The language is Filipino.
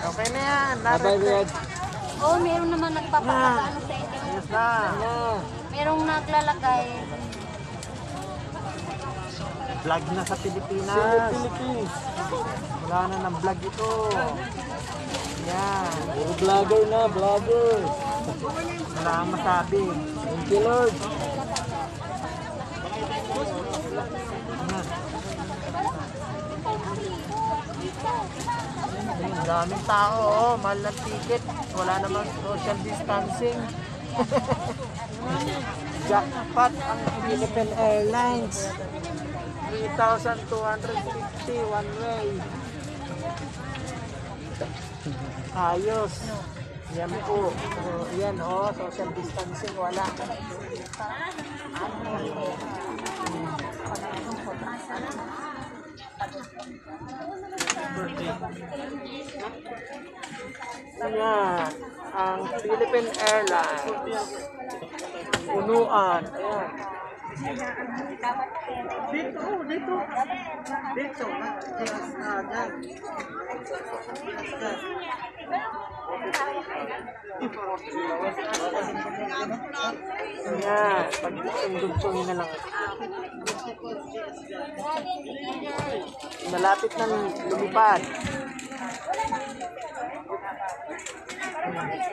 Okay na yan. Bye-bye, Red. Oo, meron naman nagpapakaano sa inyo. Ayos na. Merong naglalagay. Vlog na sa Pilipinas. Sa Philippines. Wala na ng vlog ito. Yan. Puro vlogger na, vlogger. Wala kang masabi. Thank you, Lord. Daming tao, oh. mahal ng ticket. Wala namang social distancing. Jackpot ang Philippine Airlines. 3,250 one way. Ayos. Yan po. Oh, yan oh, social distancing wala. Ayan, ang Philippine Airlines. Punuan. Ayan. Dito, dito. Dito. Yes, ah, dyan. Ayan, pag dugtungin na lang. Malapit nang lumipad. Hmm.